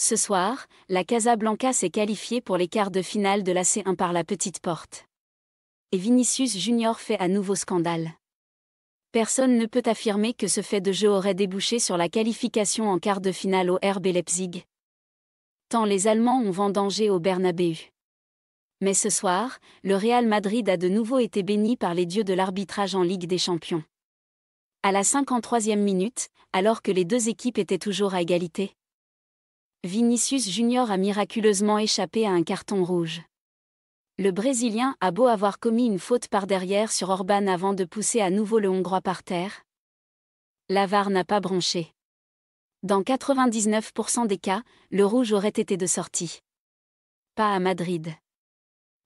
Ce soir, la Casablanca s'est qualifiée pour les quarts de finale de la C1 par la petite porte. Et Vinicius Junior fait à nouveau scandale. Personne ne peut affirmer que ce fait de jeu aurait débouché sur la qualification en quart de finale au RB Leipzig. Tant les Allemands ont vendangé au Bernabeu. Mais ce soir, le Real Madrid a de nouveau été béni par les dieux de l'arbitrage en Ligue des Champions. À la 53e minute, alors que les deux équipes étaient toujours à égalité, Vinicius Junior a miraculeusement échappé à un carton rouge. Le Brésilien a beau avoir commis une faute par derrière sur Orban avant de pousser à nouveau le Hongrois par terre. L'avare n'a pas branché. Dans 99% des cas, le rouge aurait été de sortie. Pas à Madrid.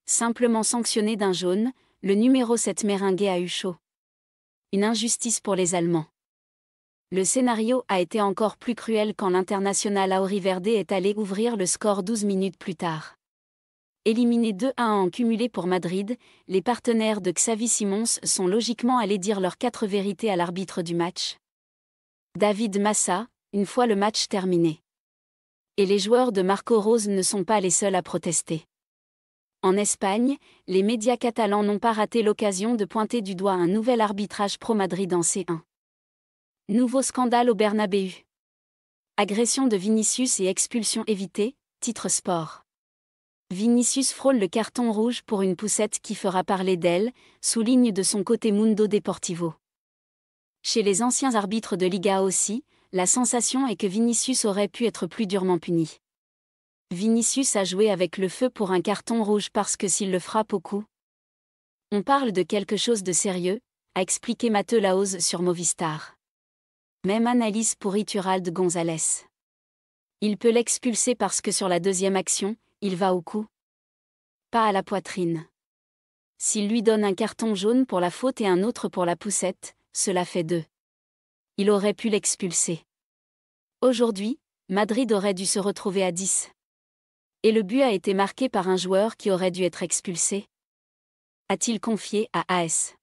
Simplement sanctionné d'un jaune, le numéro 7 Meringue a eu chaud. Une injustice pour les Allemands. Le scénario a été encore plus cruel quand l'international Auriverde est allé ouvrir le score 12 minutes plus tard. Éliminés 2 1 en cumulé pour Madrid, les partenaires de Xavi Simons sont logiquement allés dire leurs quatre vérités à l'arbitre du match. David Massa, une fois le match terminé. Et les joueurs de Marco Rose ne sont pas les seuls à protester. En Espagne, les médias catalans n'ont pas raté l'occasion de pointer du doigt un nouvel arbitrage pro-Madrid en C1. Nouveau scandale au Bernabéu. Agression de Vinicius et expulsion évitée, titre sport. Vinicius frôle le carton rouge pour une poussette qui fera parler d'elle, souligne de son côté Mundo Deportivo. Chez les anciens arbitres de Liga aussi, la sensation est que Vinicius aurait pu être plus durement puni. Vinicius a joué avec le feu pour un carton rouge parce que s'il le frappe au cou. On parle de quelque chose de sérieux, a expliqué Laoz sur Movistar. Même analyse pour Ituralde Gonzalez. Il peut l'expulser parce que sur la deuxième action, il va au cou. Pas à la poitrine. S'il lui donne un carton jaune pour la faute et un autre pour la poussette, cela fait deux. Il aurait pu l'expulser. Aujourd'hui, Madrid aurait dû se retrouver à 10. Et le but a été marqué par un joueur qui aurait dû être expulsé. A-t-il confié à AS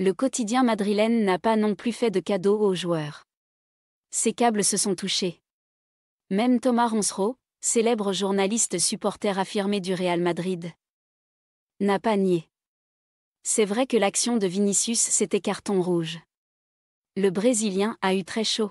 le quotidien madrilène n'a pas non plus fait de cadeau aux joueurs. Ses câbles se sont touchés. Même Thomas Ronsereau, célèbre journaliste supporter affirmé du Real Madrid, n'a pas nié. C'est vrai que l'action de Vinicius c'était carton rouge. Le Brésilien a eu très chaud.